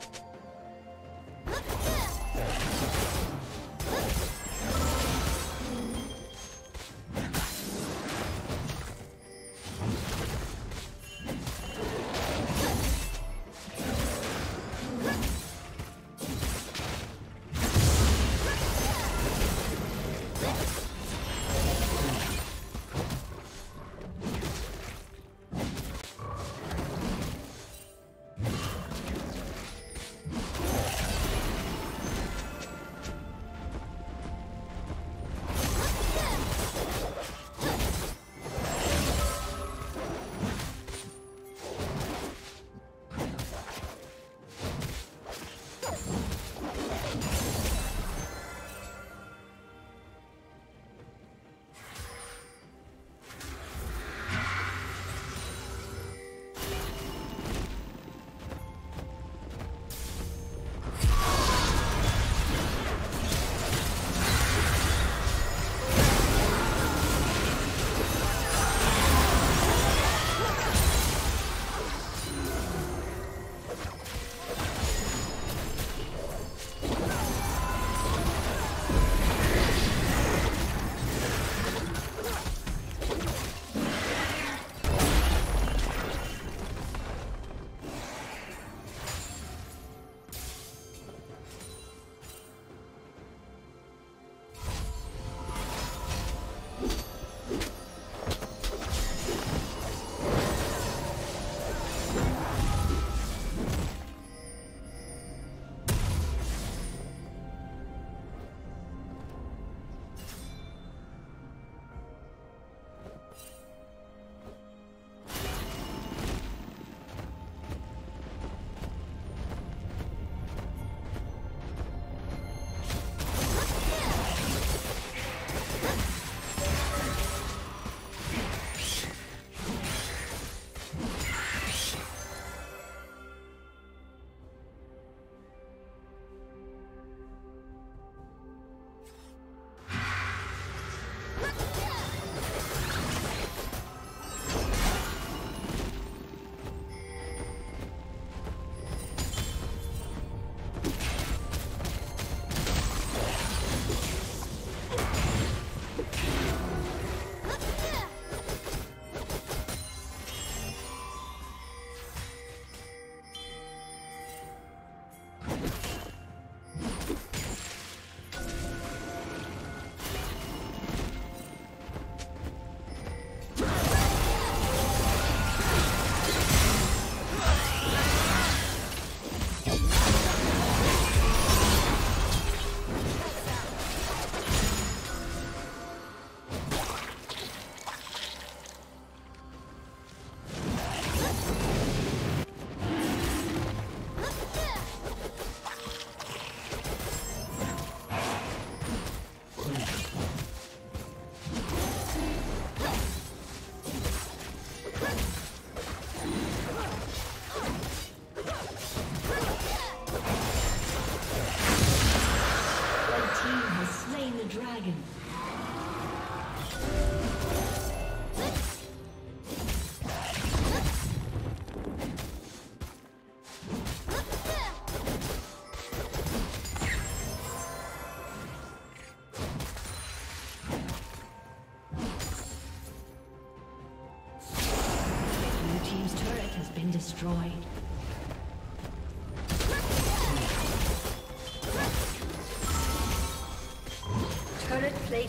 Destroyed.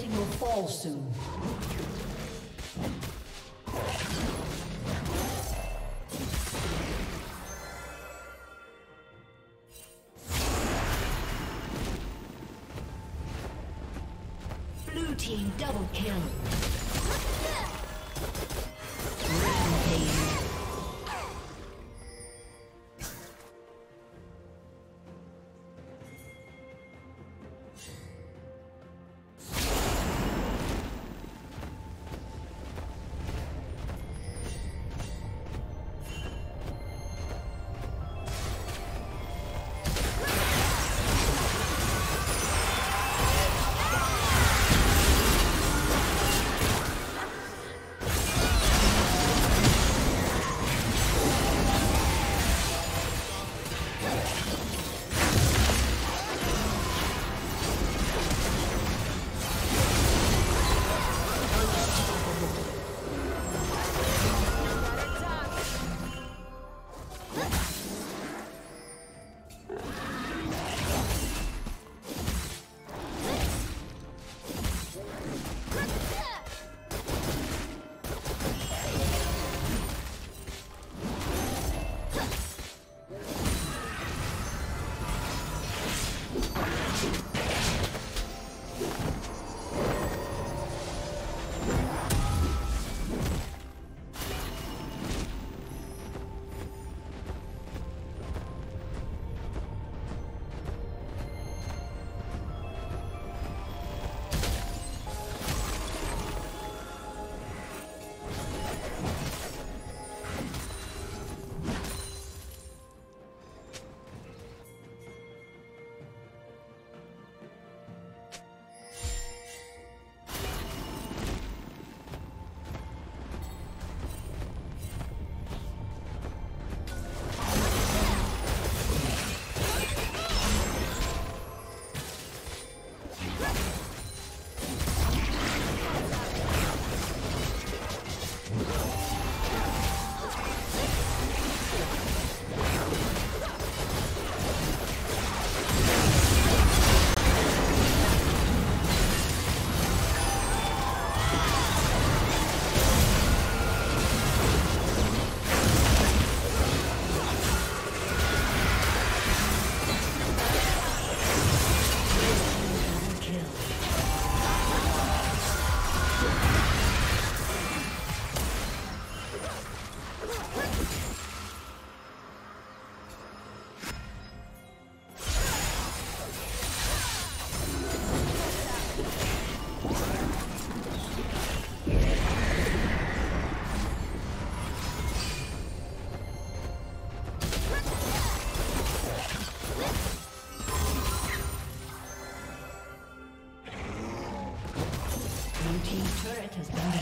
Plating will fall soon. Blue team double kill.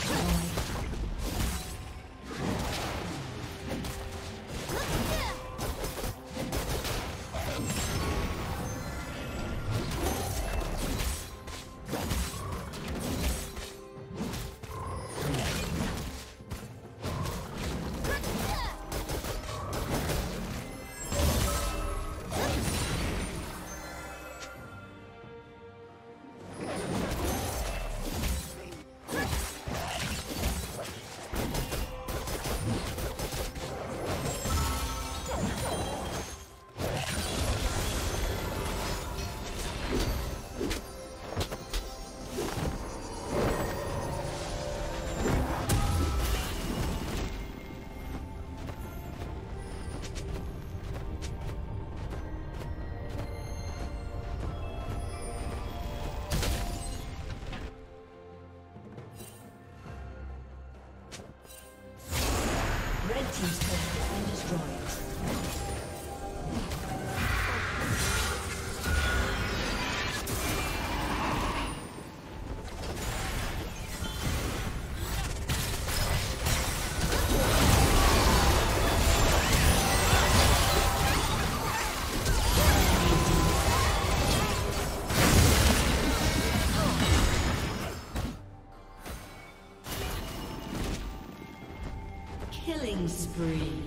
Been spree.